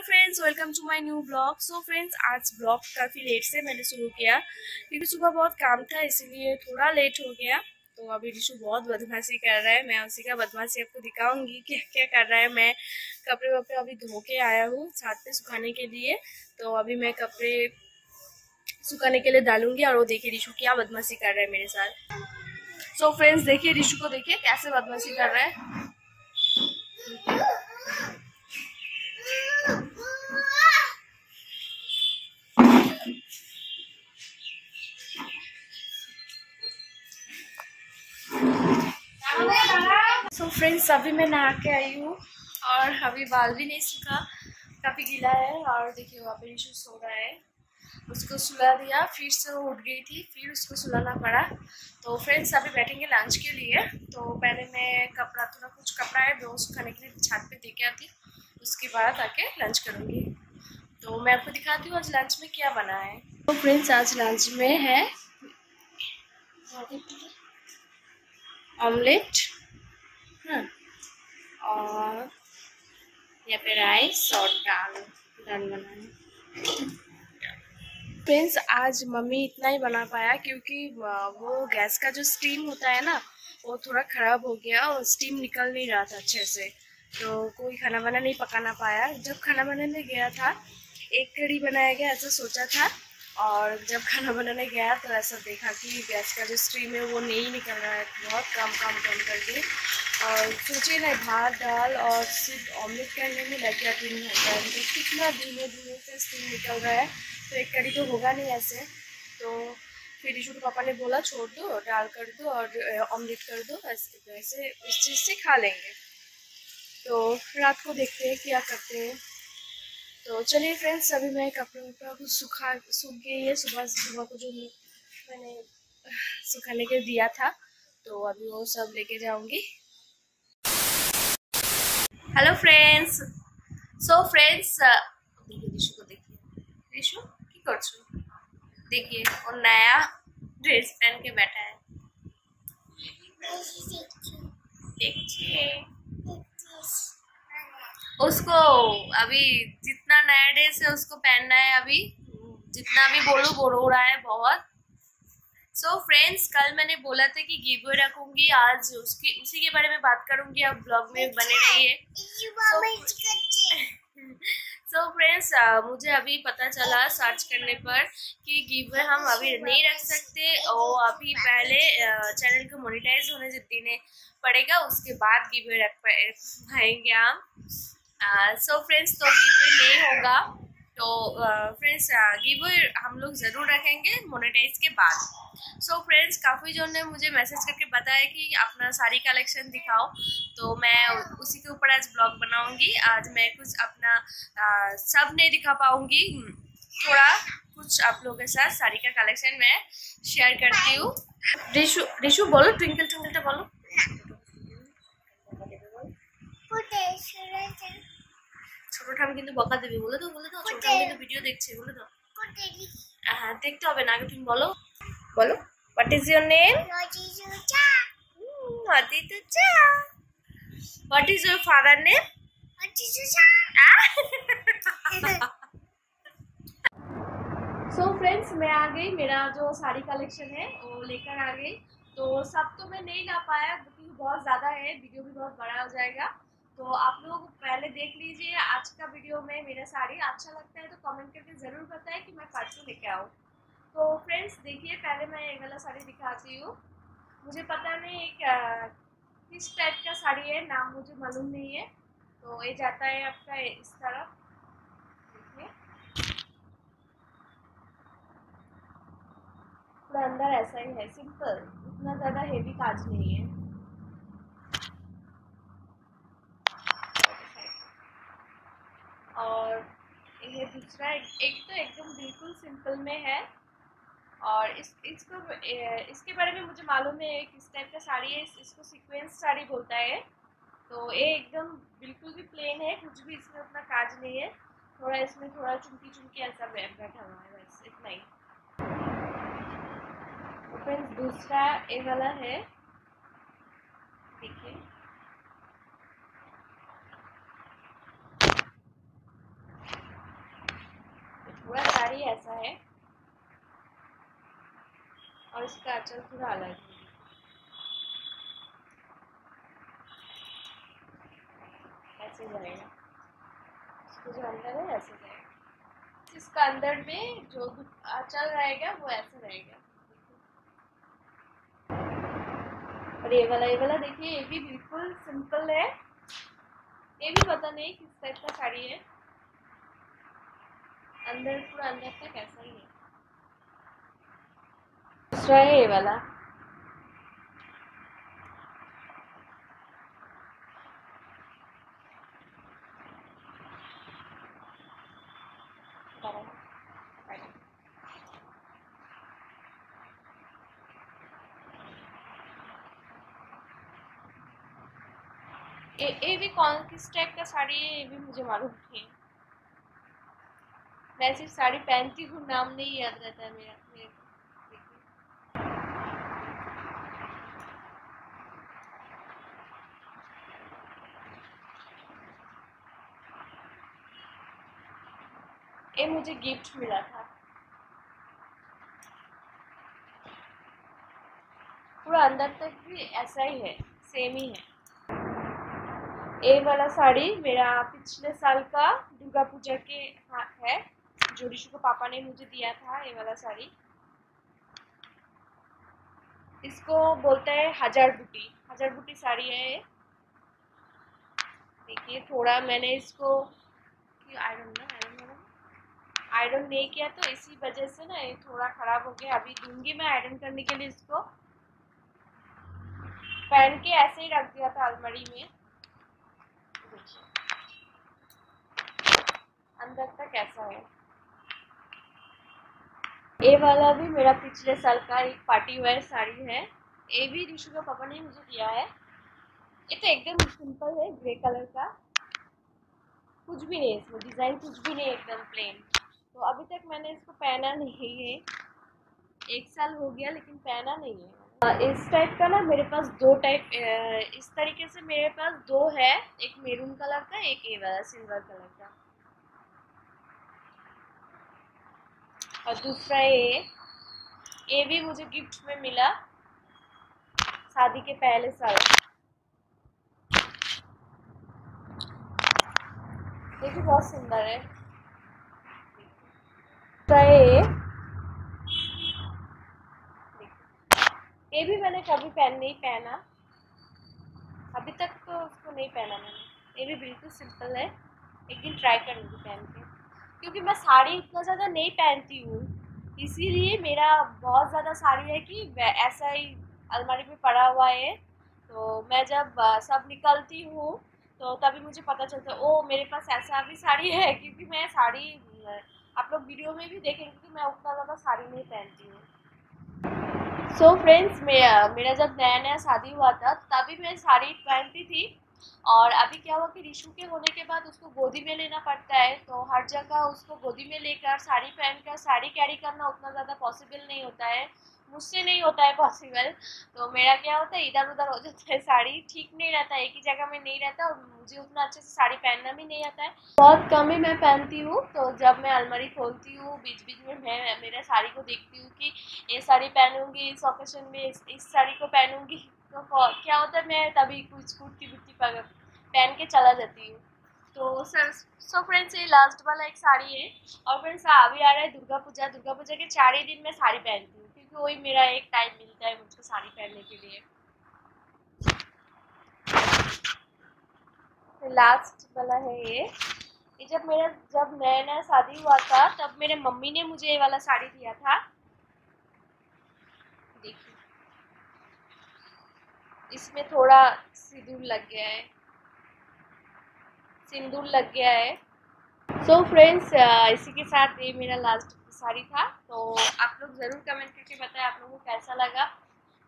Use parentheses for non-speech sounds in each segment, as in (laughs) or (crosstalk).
Hello friends welcome to my new blog so friends आज blog काफ़ी late से मैंने शुरू किया, क्योंकि सुबह बहुत काम था, इसीलिए थोड़ा लेट हो गया। तो अभी रिशु बहुत बदमाशी कर रहा है, मैं उसी का बदमाशी आपको दिखाऊँगी क्या (laughs) क्या कर रहा है। मैं कपड़े वपड़े अभी धो के आया हूँ छात पे सुखाने के लिए। तो अभी मैं कपड़े सुखाने के लिए डालूँगी और वो देखिए रिशु क्या बदमाशी कर रहा है मेरे साथ। सो फ्रेंड्स देखिए रिशु को देखिए कैसे बदमाशी कर रहा है। सो so फ्रेंड्स अभी मैं नहा के आई हूँ और अभी बाल भी नहीं सूखा। काफ़ी गीला है और देखिए वहाँ पे रिशु सो रहा है। उसको सुला दिया, फिर से वो उठ गई थी, फिर उसको सुलाना पड़ा। तो फ्रेंड्स अभी बैठेंगे लंच के लिए। तो पहले मैं कपड़ा, थोड़ा कुछ कपड़ा है वो सुखाने के लिए छात पे दे के आती उसके बाद आके लंच करूँगी। तो मैं आपको दिखाती हूँ आज लंच में क्या बना है। तो फ्रेंड्स आज लंच में है ऑमलेट हाँ और यहाँ पे राइस और दाल दाल बनाना। फ्रेंड्स आज मम्मी इतना ही बना पाया क्योंकि वो गैस का जो स्टीम होता है ना, वो थोड़ा ख़राब हो गया और स्टीम निकल नहीं रहा था अच्छे से। तो कोई खाना वाना नहीं पकाना पाया। जब खाना बनाने गया था, एक कड़ी बनाया गया, ऐसा सोचा था और जब खाना बनाने गया तो ऐसा देखा कि गैस का जो स्ट्रीम है वो नहीं निकल रहा है बहुत कम कम कम करके। और सोचिए ना भात, दाल और सिर्फ़ ऑमलेट करने में लग गया तीन घंटा तो कितना धीमे धीमे से स्टीम निकल रहा है। तो एक कड़ी तो होगा नहीं ऐसे। तो फिर ईशू के पापा ने बोला, छोड़ दो डाल कर दो और ऑमलेट कर दो ऐसे वैसे इस चीज़ से खा लेंगे। तो रात को देखते हैं क्या करते हैं। तो चलिए फ्रेंड्स अभी मैं कपड़े वपड़ा कुछ सुखा सूख गई है सुबह सुबह को जो मैंने सुखाने के दिया था तो अभी वो सब लेके जाऊँगी। हेलो फ्रेंड्स सो फ्रेंड्स देखिए ऋषु को देखिए। ऋषु की कर देखिए वो नया ड्रेस पहन के बैठा है। देखिए। उसको अभी जितना नया ड्रेस है उसको पहनना है अभी। जितना भी बोलो वो रो रहा है बहुत। सो so फ्रेंड्स कल मैंने बोला था कि गिव रखूँगी। आज उसकी उसी के बारे में बात करूँगी। आप ब्लॉग में बने रहिए। सो फ्रेंड्स (laughs) मुझे अभी पता चला सर्च करने पर कि गिव हम अभी नहीं रख सकते और अभी पहले चैनल को मोनिटाइज होने देने पड़ेगा उसके बाद गिव रख पाएँगे हम। सो फ्रेंड्स तो गिवे नहीं होगा। तो फ्रेंड्स गिवे हम लोग ज़रूर रखेंगे मोनेटाइज के बाद। सो so, फ्रेंड्स काफ़ी जो ने मुझे मैसेज करके बताया कि अपना साड़ी कलेक्शन दिखाओ। तो मैं उसी के ऊपर आज ब्लॉग बनाऊँगी। आज मैं कुछ अपना आ, सब नहीं दिखा पाऊँगी। थोड़ा कुछ आप लोगों के साथ साड़ी का कलेक्शन मैं शेयर करती हूँ। रिशु रिशु बोलो ट्विंकल ट्विंकल तो बोलो। ছোট ঠাম কিন্তু বকা দেবে বলে তো বলে দাও ছোট ঠাম কিন্তু ভিডিও দেখছে বলে দাও হ্যাঁ দেখতে হবে না আগে তুমি বলো বলো what is your name Adituja. What is your father name? So friends मैं आ गई मेरा जो साड़ी कलेक्शन है वो लेकर आ गई तो सब तो मैं नहीं ला पाया क्योंकि बहुत ज़्यादा है वीडियो भी बहुत बड़ा हो जाएगा तो आप लोग पहले देख लीजिए आज का वीडियो में मेरा साड़ी। अच्छा लगता है तो कमेंट करके ज़रूर बताएँ कि मैं परसों लेके आऊँ। तो फ्रेंड्स देखिए, पहले मैं ये वाला साड़ी दिखाती हूँ। मुझे पता नहीं, एक किस टाइप का साड़ी है, नाम मुझे मालूम नहीं है। तो ये जाता है आपका इस तरफ़। देखिए। पूरा अंदर ऐसा ही है सिंपल इतना ज़्यादा हेवी काज नहीं है। और ये दूसरा एक तो एकदम बिल्कुल सिंपल में है। और इस, इसको इसके बारे में मुझे मालूम है किस टाइप का साड़ी है इसको सीक्वेंस साड़ी बोलता है। तो ये एकदम बिल्कुल भी प्लेन है, कुछ भी इसमें उतना काज नहीं है। थोड़ा इसमें थोड़ा चुमकी चुमकी ऐसा बैठा हुआ है, बस इतना ही। तो फ्रेंड्स दूसरा ये वाला है। देखिए ऐसा है इसका थोड़ा अलग ऐसे जाएगा। अंदर ऐसे जाएगा। इसका अंदर में जो रहेगा, वो ऐसे रहेगा। और ये वाला ये वाला देखिए, ये भी बिल्कुल सिंपल है। ये भी पता नहीं किस टाइप का साड़ी है। अंदर, पूरा अंदर तक ऐसा ही है। दूसरा है ये वाला। ये ये भी कौन, किस टाइप का साड़ी है? ये भी मुझे मालूम नहीं। मैं सिर्फ़ साड़ी पहनती हूँ, नाम नहीं याद रहता है मेरा, मेरे ये मुझे गिफ्ट मिला था। पूरा अंदर तक भी ऐसा ही है सेम ही है। ये वाला साड़ी मेरा पिछले साल का दुर्गा पूजा के है जो ऋषु को पापा ने मुझे दिया था ये वाला साड़ी। इसको बोलते हैं हज़ार बूटी। हज़ार बूटी साड़ी है देखिए, थोड़ा मैंने इसको आयरन ना आयरन नहीं किया तो इसी वजह से ना ये थोड़ा ख़राब हो गया। अभी दूँगी मैं आयरन करने के लिए इसको। पहन के ऐसे ही रख दिया था अलमारी में। अंदर तक ऐसा है। ये वाला भी मेरा पिछले साल का एक पार्टी वेयर साड़ी है। ये भी ऋषु का पापा ने मुझे दिया है। ये तो एकदम सिंपल है ग्रे कलर का। कुछ भी नहीं इसमें डिज़ाइन कुछ भी नहीं एकदम प्लेन तो अभी तक मैंने इसको पहना नहीं है। एक साल हो गया लेकिन पहना नहीं है। इस टाइप का ना मेरे पास दो टाइप इस तरीके से मेरे पास दो है। एक मेरून कलर का, एक ये वाला सिल्वर कलर का। और दूसरा ये ये भी मुझे गिफ्ट में मिला। शादी के पहले साल। भी बहुत सुंदर है। ये। ये भी मैंने कभी पहन, नहीं पहना। अभी तक तो उसको नहीं पहना मैंने। ये भी बिल्कुल सिंपल है। एक दिन ट्राई करूँगी पहन के। क्योंकि मैं साड़ी इतना ज़्यादा नहीं पहनती हूँ। इसीलिए मेरा बहुत ज़्यादा साड़ी है कि ऐसा ही अलमारी में पड़ा हुआ है। तो मैं जब सब निकलती हूँ तो तभी मुझे पता चलता है ओ मेरे पास ऐसा भी साड़ी है। क्योंकि मैं साड़ी आप लोग वीडियो में भी देखेंगे कि मैं उतना ज़्यादा साड़ी नहीं पहनती हूँ। सो फ्रेंड्स मेरा जब नया नया शादी हुआ था, तभी मैं साड़ी पहनती थी। और अभी क्या हुआ कि रिशु के होने के बाद उसको गोदी में लेना पड़ता है तो हर जगह उसको गोदी में लेकर साड़ी पहनकर, साड़ी कैरी करना उतना ज़्यादा पॉसिबल नहीं होता है। मुझसे नहीं होता है पॉसिबल तो मेरा क्या होता है इधर उधर हो जाता है साड़ी। ठीक नहीं रहता, एक ही जगह में नहीं रहता और मुझे उतना अच्छे से साड़ी पहनना भी नहीं आता है। बहुत कम ही मैं पहनती हूँ तो जब मैं अलमारी खोलती हूँ बीच बीच में मैं मेरे साड़ी को देखती हूँ कि ये साड़ी पहनूँगी इस ओकेशन में इस, साड़ी को पहनूँगी तो क्या होता है मैं तभी कुछ कुर्ती बुर्ती पहन के चला जाती हूँ। तो सर सो फ्रेंड्स ये लास्ट वाला एक साड़ी है और फ्रेंड्स अभी आ रहा है दुर्गा पूजा। दुर्गा पूजा के चार ही दिन मैं साड़ी पहनती हूँ क्योंकि वही मेरा एक टाइम मिलता है मुझको साड़ी पहनने के लिए। लास्ट वाला है ये। ये जब मेरा, जब नया नया शादी हुआ था, तब मेरे मम्मी ने मुझे ये वाला साड़ी दिया था। देखिए। इसमें थोड़ा सिंदूर लग गया है। सिंदूर लग गया है। सो so फ्रेंड्स इसी के साथ ये मेरा लास्ट साड़ी था। तो आप लोग ज़रूर कमेंट करके बताएँ, आप लोगों को कैसा लगा।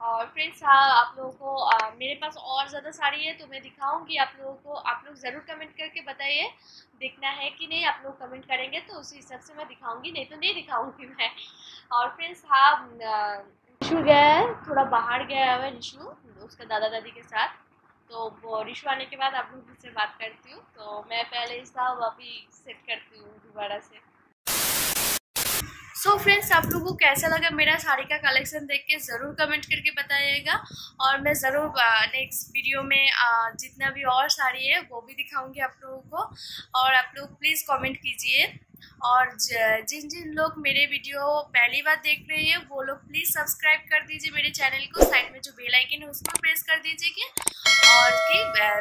और फ्रेंड्स हाँ आप लोगों को आ, मेरे पास और ज़्यादा साड़ी है तो मैं दिखाऊँगी आप लोगों को। आप लोग ज़रूर कमेंट करके बताइए देखना है कि नहीं आप लोग कमेंट करेंगे तो उसी हिसाब से मैं दिखाऊँगी नहीं तो नहीं दिखाऊँगी मैं। और फ्रेंड्स हाँ रिशु गया है थोड़ा बाहर गया है रिशु उसका दादा दादी के साथ। तो वो रिशु आने के बाद आप लोग से बात करती हूँ तो मैं पहले इसका अभी सेट करती हूँ दोबारा से। सो फ्रेंड्स आप लोगों को कैसा लगा मेरा साड़ी का कलेक्शन देख के? ज़रूर कमेंट करके बताइएगा। और मैं ज़रूर नेक्स्ट वीडियो में जितना भी और साड़ी है, वो भी दिखाऊँगी आप लोगों को। और आप लोग प्लीज़ कमेंट कीजिए। और जिन जिन लोग मेरे वीडियो पहली बार देख रहे हैं, वो लोग प्लीज़ सब्सक्राइब कर दीजिए मेरे चैनल को। साइड में जो बेल आइकन है, उसको प्रेस कर दीजिए कि और कि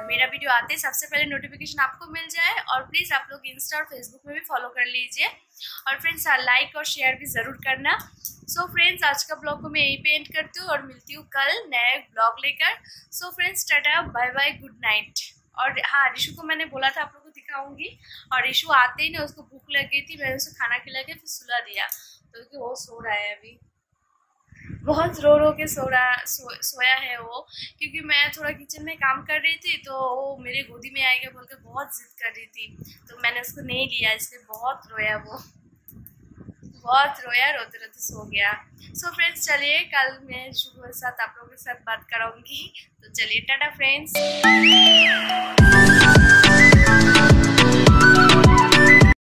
मेरा वीडियो आते सबसे पहले नोटिफिकेशन आपको मिल जाए। और प्लीज़ आप लोग इंस्टा और फेसबुक में भी फॉलो कर लीजिए। और फ्रेंड्स लाइक और शेयर भी ज़रूर करना। सो so फ्रेंड्स आज का ब्लॉग को मैं यही पे एंड करती हूँ और मिलती हूँ कल नए ब्लॉग लेकर। So friends tata bye bye good night और हाँ रिशु को मैंने बोला था आप दिखाऊँगी। और रिशु आते ही ना उसको भूख लग गई थी मैंने उसे खाना खिला के फिर सुला दिया। तो क्योंकि वो सो रहा है अभी। बहुत रो रो के सो रहा सो, सोया है वो। क्योंकि मैं थोड़ा किचन में काम कर रही थी तो वो मेरे गोदी में आएगा बोल के बहुत जिद कर रही थी। तो मैंने उसको नहीं लिया इसलिए बहुत रोया वो। बहुत रोया, रोते रोते सो गया। सो so फ्रेंड्स चलिए कल मैं शुभ के साथ आप लोगों के साथ बात कराऊँगी। तो चलिए, टाटा फ्रेंड्स